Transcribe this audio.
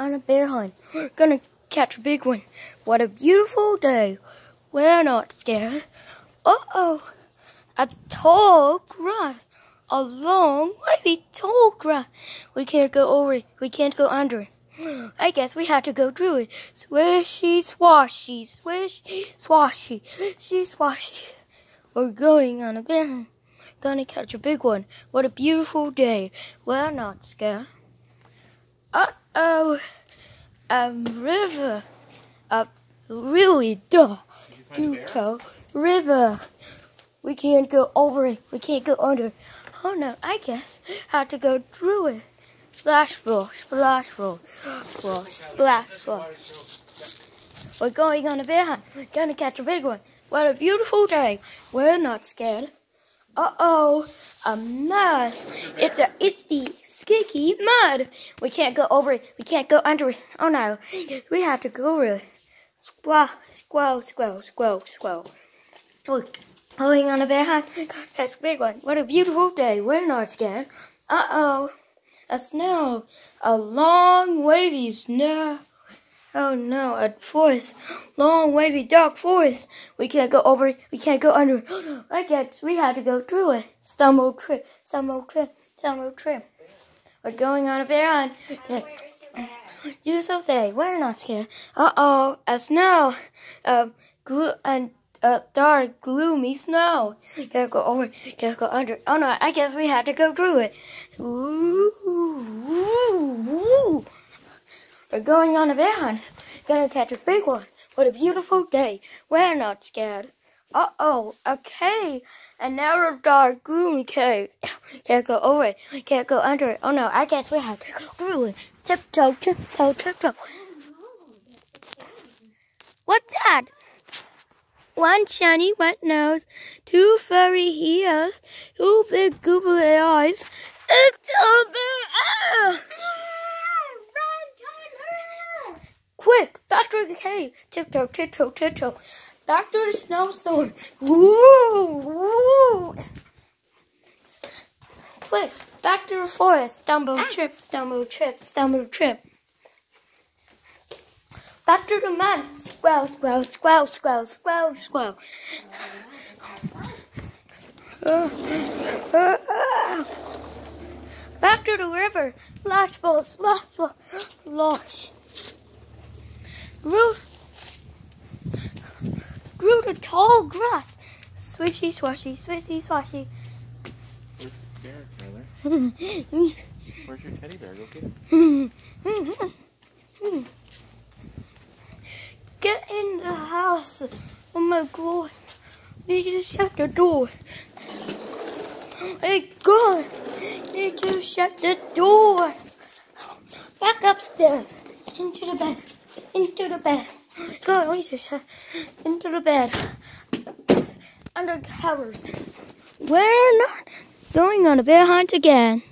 on a bear hunt. We're gonna catch a big one. What a beautiful day. We're not scared. Uh-oh. A tall grass. A long, wavy tall grass. We can't go over it. We can't go under it. I guess we have to go through it. Swishy, swashy, swishy, swashy, swishy, swashy. We're going on a bear hunt. Gonna catch a big one. What a beautiful day. We're not scared. Uh, Uh-oh. A river. A really duh. Two-toe river. We can't go over it. We can't go under. Oh no, I guess have to go through it. Splash splash, splash roll, splash, splash splash. We're going on a bear hunt. We're gonna catch a big one. What a beautiful day. We're not scared. Uh-oh, a mud. It's a, it's the sticky mud. We can't go over it. We can't go under it. Oh no, we have to go over it. Squall, squall, squall, squall, squall. We're going on a bear hunt. Catch a big one. What a beautiful day. We're not scared. Uh-oh, a snow. A long, wavy snow. Oh no, a forest. Long, wavy, dark forest. We can't go over it. We can't go under it. I guess we had to go through it. Stumble, trip, stumble, trip, stumble, trip. We're going on a bear hunt. You so say, we're not scared. Uh-oh, a snow. Uh, glue, and uh, dark, gloomy snow. Can't go over, can't go under. Oh no, I guess we had to go through it. Ooh, ooh, ooh. We're going on a bear hunt. Gonna catch a big one. What a beautiful day. We're not scared. Uh-oh, a cave. A narrow, dark, gloomy cave. Can't go over it. Can't go under it. Oh no, I guess we have to go through it. Tiptoe, tiptoe, tiptoe. What's that? One shiny wet nose, two furry ears, two big googly eyes. It's a big... Quick, back to the cave. Tiptoe, tiptoe, tiptoe. Back to the snowstorm. Woo, woo. Quick, back to the forest. Stumble, ah. trip, stumble, trip, stumble, trip. Back to the man. Squell, squell, squell, squell, squell, squell. Back to the river. Lash ball, splash ball, lash. Grew, grew the tall grass. Swishy, swashy, swishy, swashy. Where's the bear, Tyler? Where's your teddy bear? Go get him. Get in the house. Oh my god. Need to shut the door. Hey God. Need to shut the door. Back upstairs. Into the bed. Into the bed. Go, oh, we just into the bed. Under the covers. We're not going on a bear hunt again.